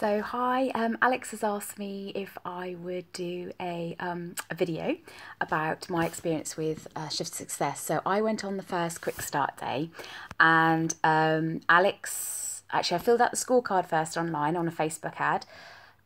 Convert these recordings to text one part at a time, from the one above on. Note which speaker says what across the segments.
Speaker 1: So hi, um, Alex has asked me if I would do a, um, a video about my experience with uh, Shift Success. So I went on the first quick start day and um, Alex, actually I filled out the scorecard first online on a Facebook ad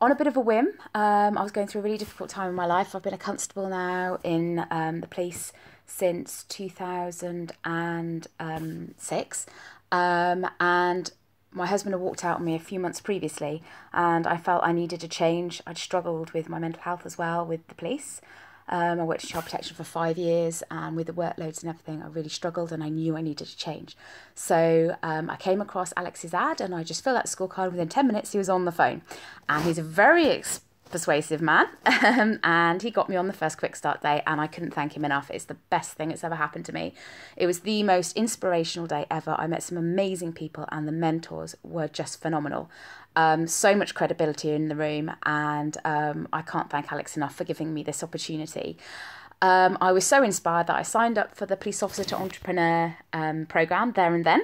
Speaker 1: on a bit of a whim. Um, I was going through a really difficult time in my life. I've been a constable now in um, the police since 2006 um, and my husband had walked out on me a few months previously, and I felt I needed a change. I'd struggled with my mental health as well with the police. Um, I worked in child protection for five years, and with the workloads and everything, I really struggled, and I knew I needed to change. So um, I came across Alex's ad, and I just filled out the scorecard. Within ten minutes, he was on the phone, and he's a very ex- persuasive man um, and he got me on the first quick start day and i couldn't thank him enough. It's the best thing that's ever happened to me. It was the most inspirational day ever. I met some amazing people and the mentors were just phenomenal. Um, so much credibility in the room and um, i can't thank alex enough for giving me this opportunity. Um, I was so inspired that I signed up for the Police Officer to Entrepreneur um, program there and then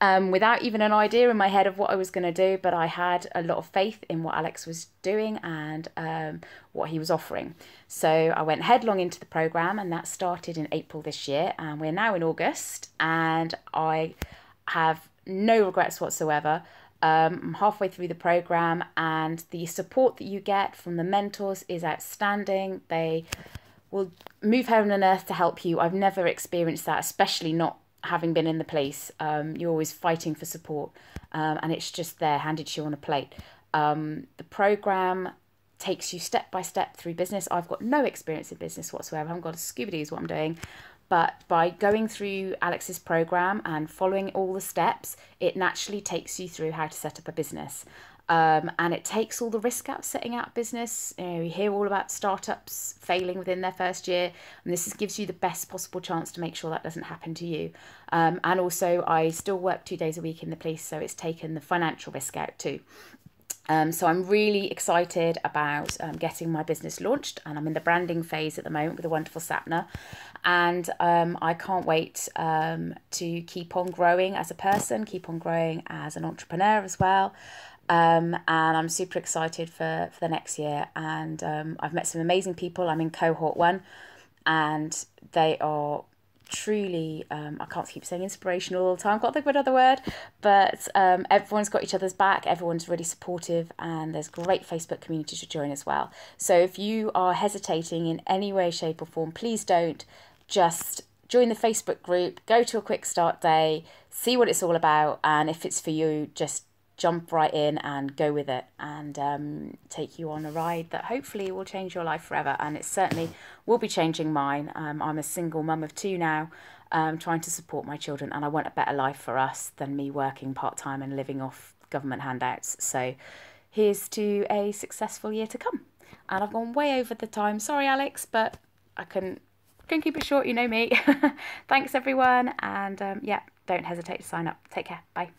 Speaker 1: um, without even an idea in my head of what I was going to do, but I had a lot of faith in what Alex was doing and um, what he was offering. So I went headlong into the program, and that started in April this year, and we're now in August, and I have no regrets whatsoever. Um, I'm halfway through the program, and the support that you get from the mentors is outstanding. They will move heaven and earth to help you. I've never experienced that, especially not having been in the police, um, you're always fighting for support, um, and it's just there, handed to you on a plate. Um, the program takes you step by step through business. I've got no experience in business whatsoever. I haven't got a Scooby is what I'm doing. But by going through Alex's program and following all the steps, it naturally takes you through how to set up a business. Um, and it takes all the risk out of setting out business. You know, we hear all about startups failing within their first year, and this is, gives you the best possible chance to make sure that doesn't happen to you. Um, and also, I still work two days a week in the police, so it's taken the financial risk out too. Um, so I'm really excited about um, getting my business launched, and I'm in the branding phase at the moment with a wonderful Sapna, and um, I can't wait um, to keep on growing as a person, keep on growing as an entrepreneur as well. Um, and I'm super excited for, for the next year. And um, I've met some amazing people. I'm in cohort one, and they are truly, um, I can't keep saying inspirational all the time, can't think of another word, but um, everyone's got each other's back, everyone's really supportive, and there's great Facebook community to join as well. So if you are hesitating in any way, shape, or form, please don't just join the Facebook group, go to a quick start day, see what it's all about, and if it's for you, just jump right in and go with it and um, take you on a ride that hopefully will change your life forever. And it certainly will be changing mine. Um, I'm a single mum of two now, um, trying to support my children, and I want a better life for us than me working part time and living off government handouts. So here's to a successful year to come. And I've gone way over the time. Sorry, Alex, but I couldn't, keep it short. You know me. Thanks, everyone. And um, yeah, don't hesitate to sign up. Take care. Bye.